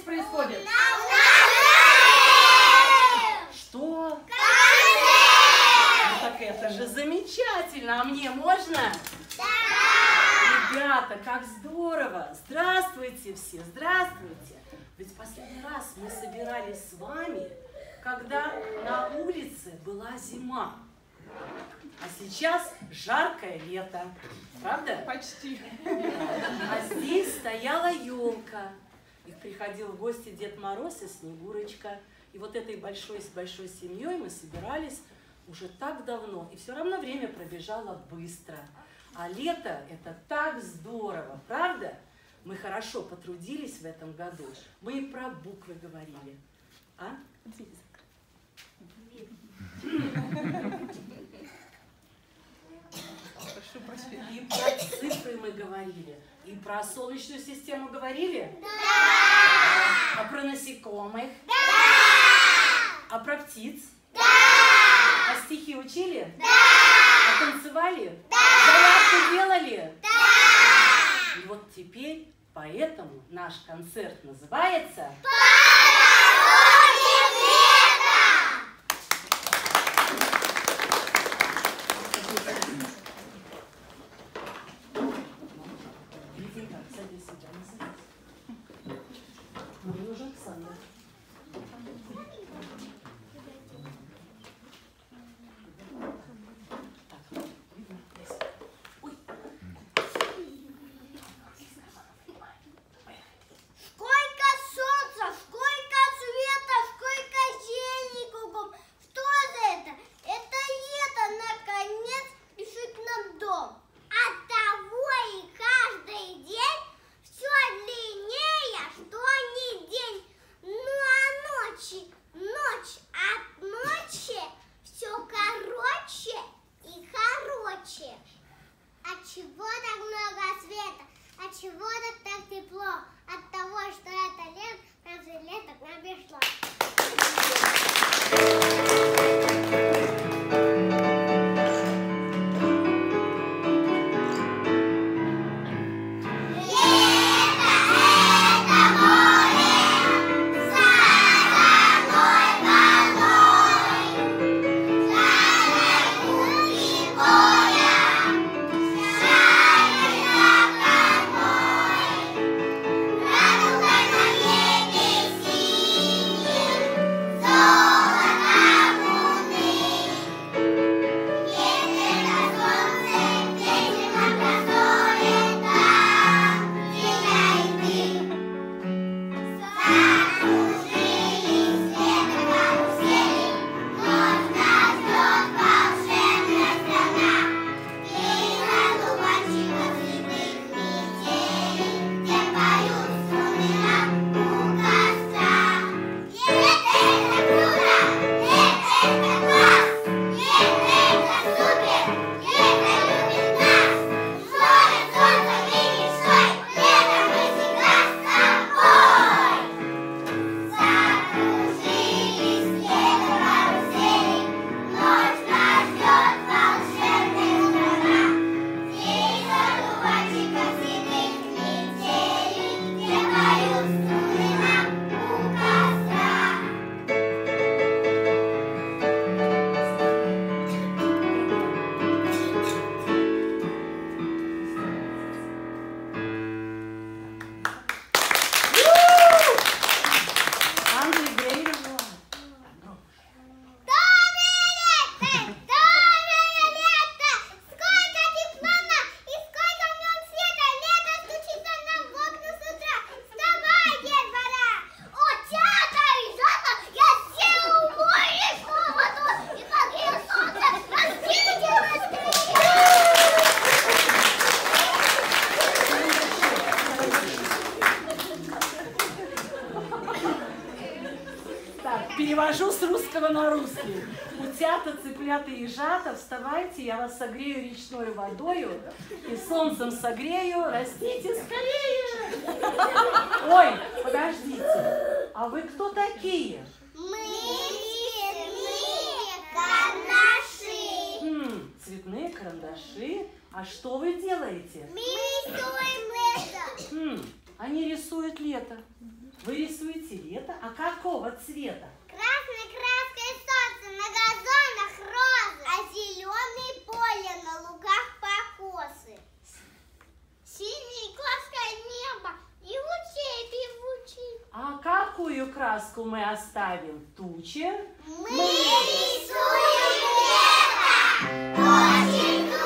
здесь происходит? Что? Ну, так это же замечательно. А мне можно? Да! Ребята, как здорово! Здравствуйте все, здравствуйте! Ведь последний раз мы собирались с вами, когда на улице была зима. А сейчас жаркое лето. Правда? Почти. А здесь стояла елка. И приходил в гости Дед Мороз и Снегурочка. И вот этой большой с большой семьей мы собирались уже так давно. И все равно время пробежало быстро. А лето – это так здорово, правда? Мы хорошо потрудились в этом году. Мы и про буквы говорили. А? И про цифры мы говорили. И про солнечную систему говорили? Да! А про насекомых? Да! А про птиц? Да! А стихи учили? Да! А танцевали? Да! Зарядку делали? Да! И вот теперь поэтому наш концерт называется Паровозик Давайте я вас согрею речной водою и солнцем согрею. Растите скорее! Ой, подождите, а вы кто такие? Мы цветные карандаши. Хм, цветные карандаши. А что вы делаете? Мы рисуем лето. Хм, они рисуют лето. Вы рисуете лето? А какого цвета? Красный, красный. А какую краску мы оставим? Тучи? Мы, мы рисуем небо! Очень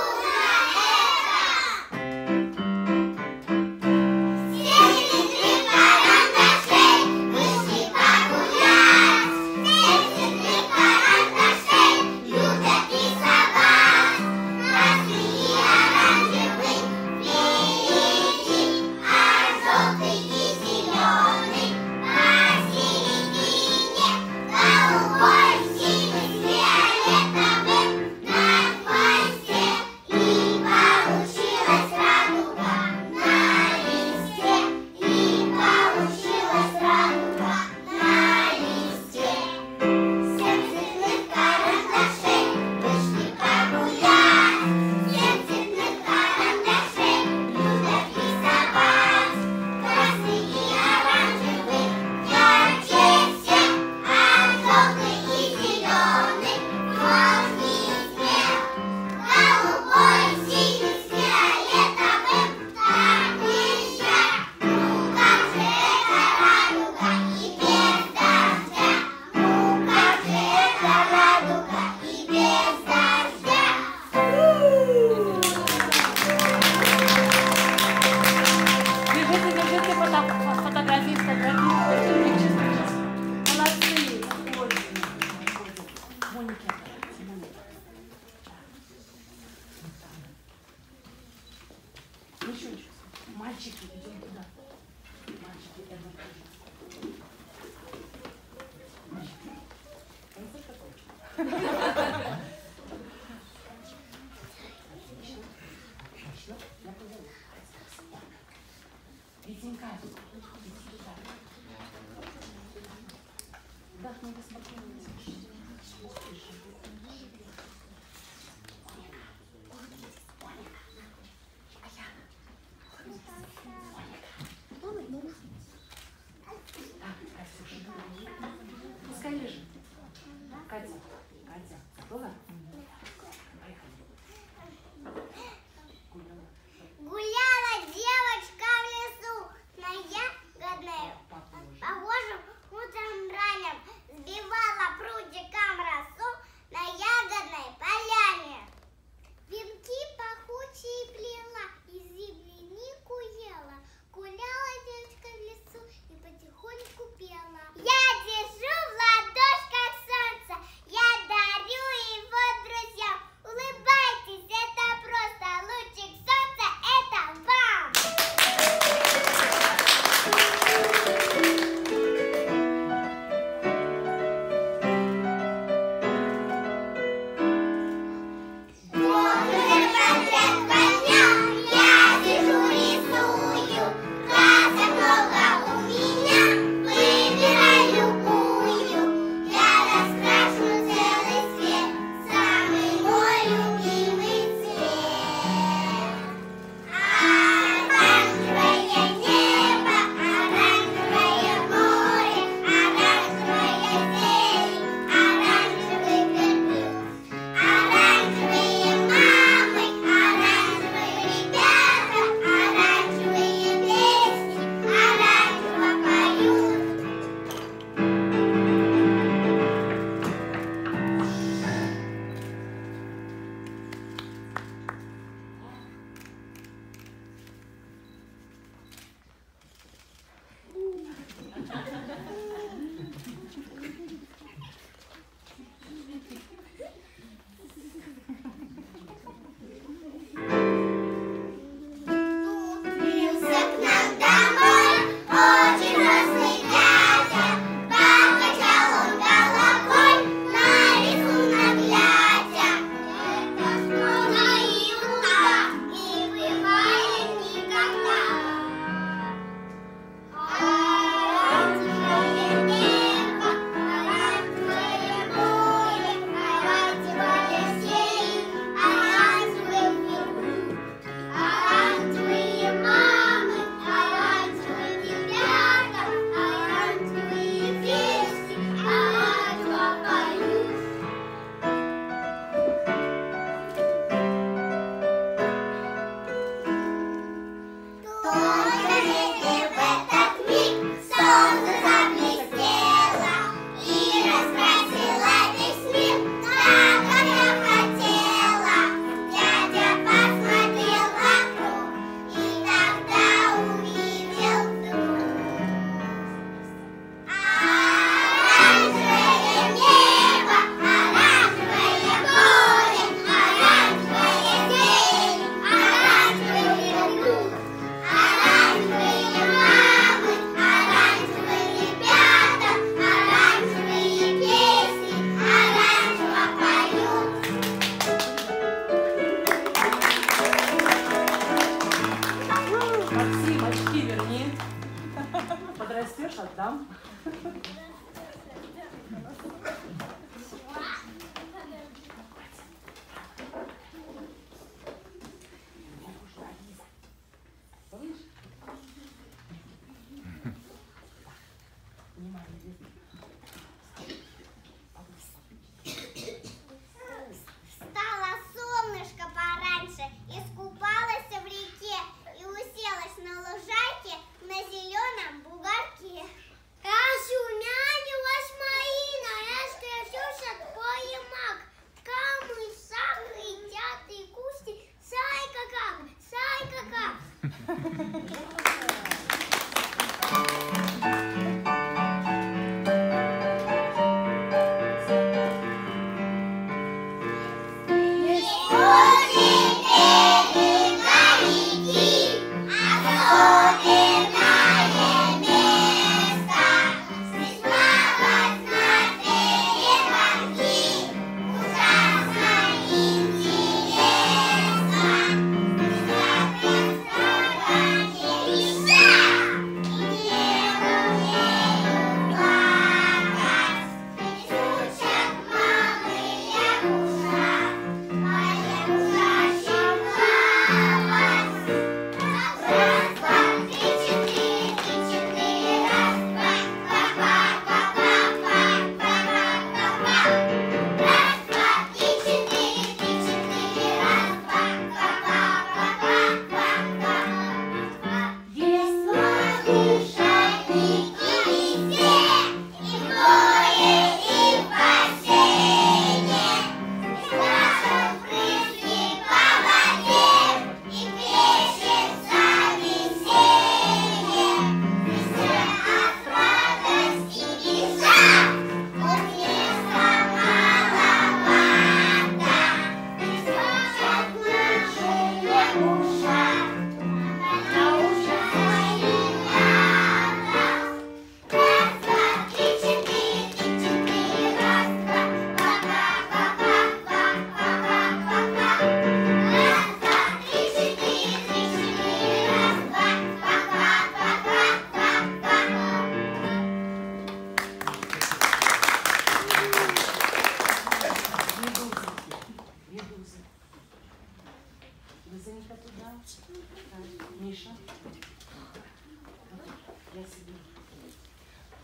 Мальчики идем туда.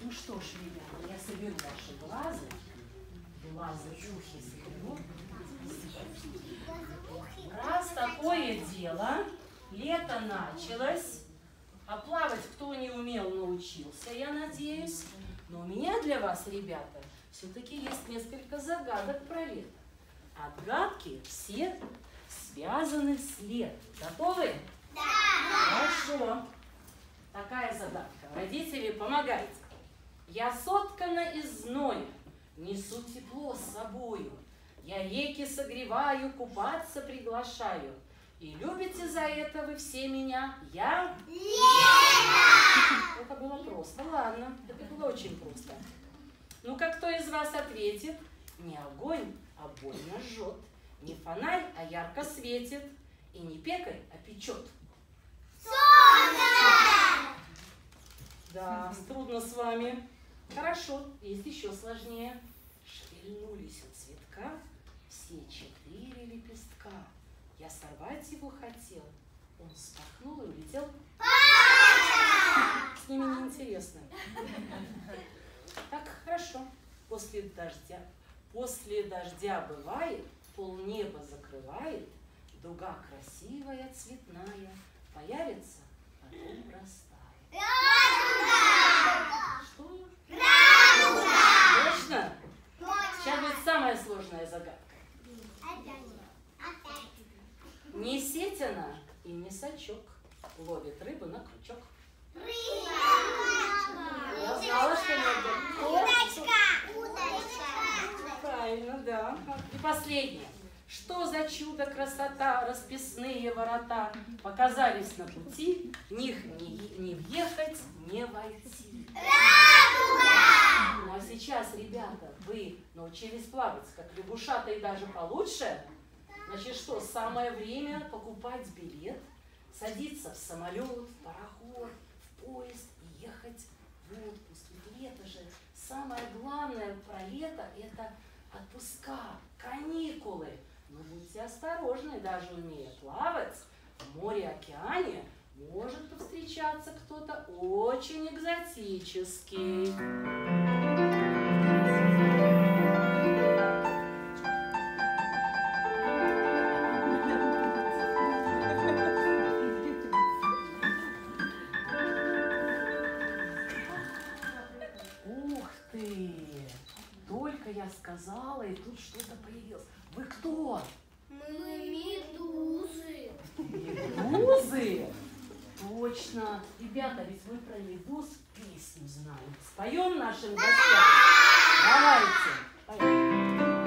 Ну что ж, ребята, я соберу ваши глазы. Глазы, ухи соберу. Раз такое дело, лето началось, а плавать кто не умел, научился, я надеюсь. Но у меня для вас, ребята, все-таки есть несколько загадок про лето. Отгадки все связаны с летом. Готовы? Да! Хорошо. Такая задача. Родители, помогайте. Я соткана из зноя, несу тепло с собою. Я реки согреваю, купаться приглашаю. И любите за это вы все меня? Я? Это было просто. Ладно, это было очень просто. Ну-ка, кто из вас ответит? Не огонь, а больно жжет. Не фонарь, а ярко светит. И не пекарь, а печет. Да, трудно с вами. Хорошо, есть еще сложнее. Шевельнулись у цветка все четыре лепестка. Я сорвать его хотел. Он вспахнул и улетел. С ними неинтересно. Так, хорошо. После дождя, после дождя бывает, полнеба закрывает, дуга красивая, цветная, появится, потом растает. Что? Точно? Сейчас будет самая сложная загадка. Не сеть она и не сачок ловит рыбу на крючок. Я знала, что надо. Правильно, да. И последнее. Что за чудо, красота, расписные ворота показались на пути, в них не, не въехать, не войти сейчас, ребята, вы научились плавать, как лягушата и даже получше, значит что, самое время покупать билет, садиться в самолет, в пароход, в поезд и ехать в отпуск. Ведь лето же, самое главное про лето – это отпуска, каникулы. Но будьте осторожны, даже умея плавать, в море, океане может повстречаться кто-то очень экзотический. точно, ребята, ведь вы про Медуз песню знаете. Споем нашим гостям? Давайте. Поехали.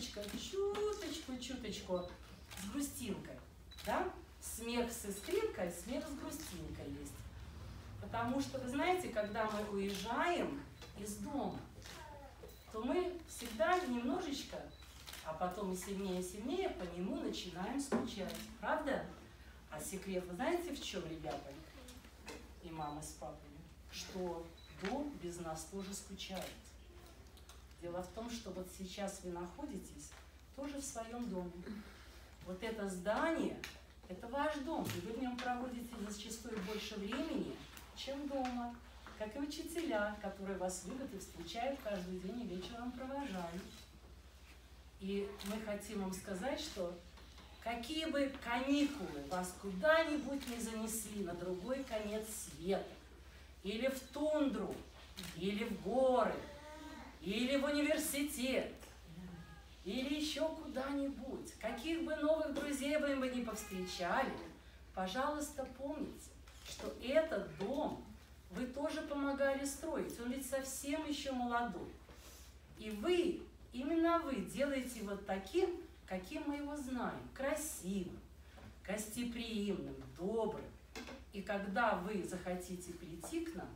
чуточку, чуточку, чуточку с грустинкой. Да? Смех с искринкой, смех с грустинкой есть. Потому что, вы знаете, когда мы уезжаем из дома, то мы всегда немножечко, а потом и сильнее и сильнее по нему начинаем скучать. Правда? А секрет, вы знаете, в чем, ребята? И мамы с папами. Что дом без нас тоже скучает. Дело в том, что вот сейчас вы находитесь тоже в своем доме. Вот это здание, это ваш дом, и вы в нем проводите зачастую больше времени, чем дома. Как и учителя, которые вас любят и встречают каждый день и вечером провожают. И мы хотим вам сказать, что какие бы каникулы вас куда-нибудь не занесли на другой конец света, или в тундру, или в горы, или в университет, или еще куда-нибудь, каких бы новых друзей вы бы не повстречали, пожалуйста, помните, что этот дом вы тоже помогали строить. Он ведь совсем еще молодой. И вы, именно вы делаете его таким, каким мы его знаем. Красивым, гостеприимным, добрым. И когда вы захотите прийти к нам,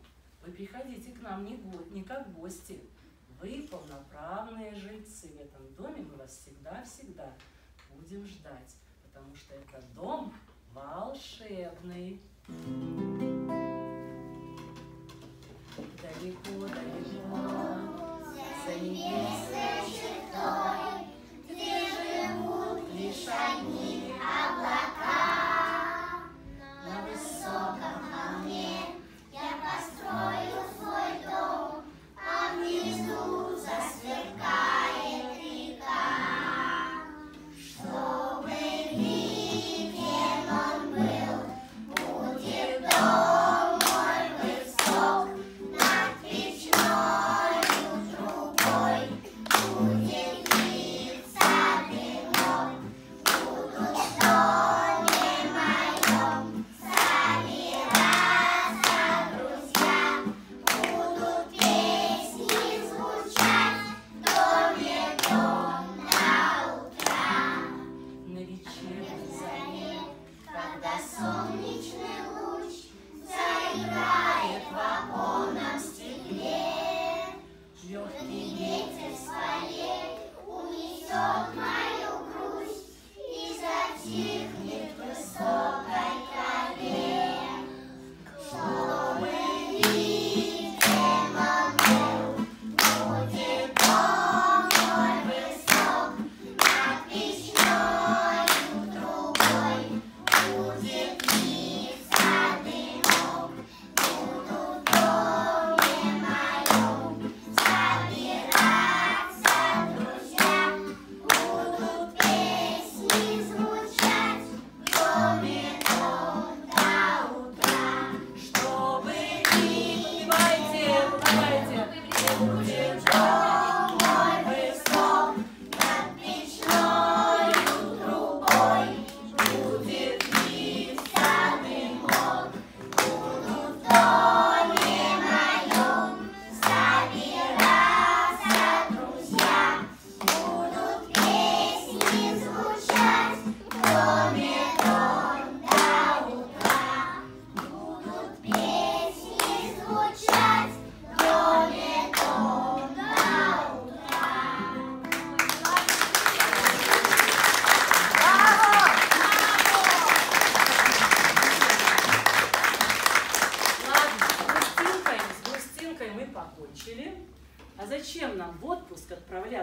вы приходите к нам не, не как гости. Вы полноправные жильцы в этом доме. Мы вас всегда-всегда будем ждать. Потому что это дом волшебный. Далеко-далеко за небесной чертой, Где живут лишь одни облака. На высоком холме я построю свой дом, Jesus a cercar.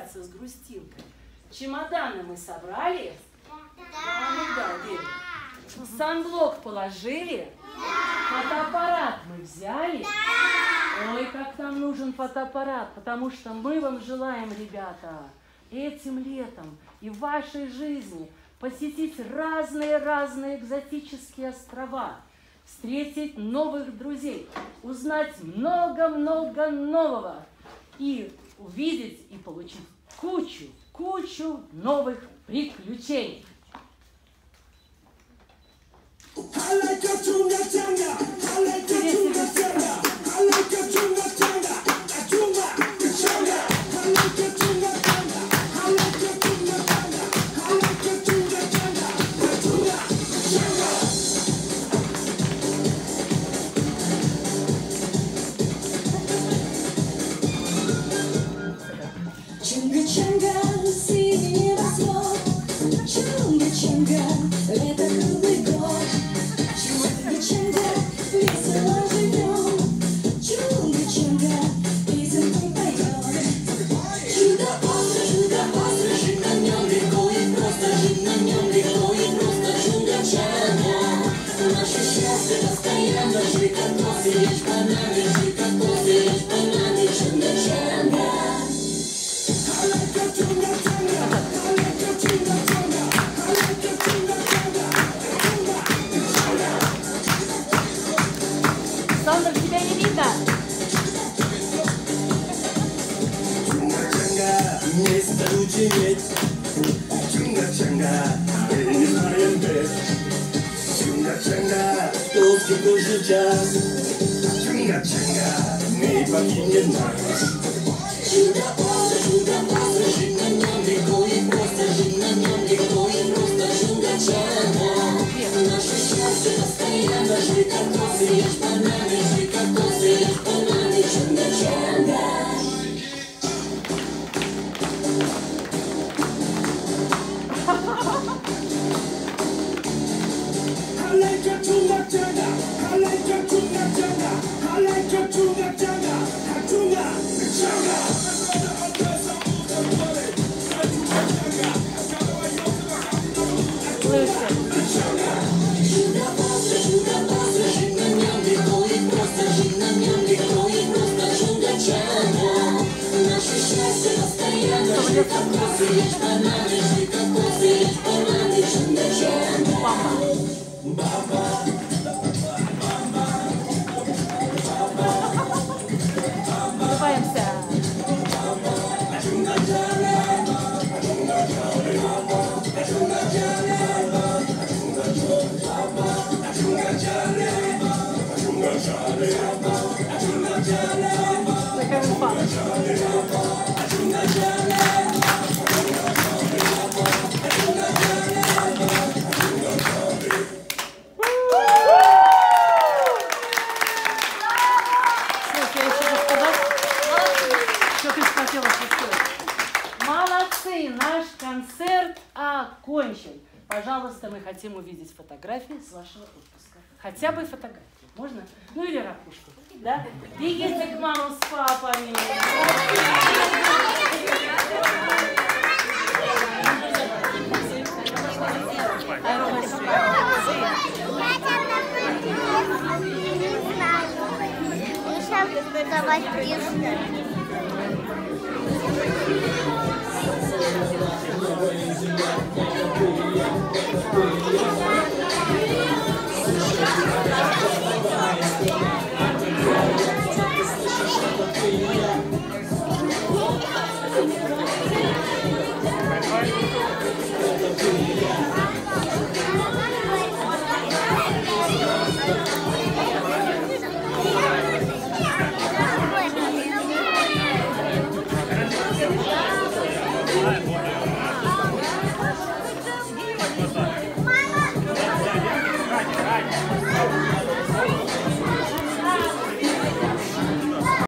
Отправляться с грустинкой? Чемоданы мы собрали? Да, да, Деля. Санблок положили? Фотоаппарат мы взяли? Ой, как нам нужен фотоаппарат, потому что мы вам желаем, ребята, этим летом и в вашей жизни посетить разные-разные экзотические острова, встретить новых друзей, узнать много-много нового и увидеть и получить кучу, кучу новых приключений. Like a tunga tanga. I like a tunga tanga. Симеть. Чунга-чанга, мы не знаем бед. Чунга-чанга, долгий позже час. Чунга-чанга, мы покинем нас. I Charlie. Хотим увидеть фотографии с вашего отпуска. Хотя бы фотографии. Можно? Ну или ракушку. Да? Бегите к маму с папами. Сейчас давай пишем. Ай,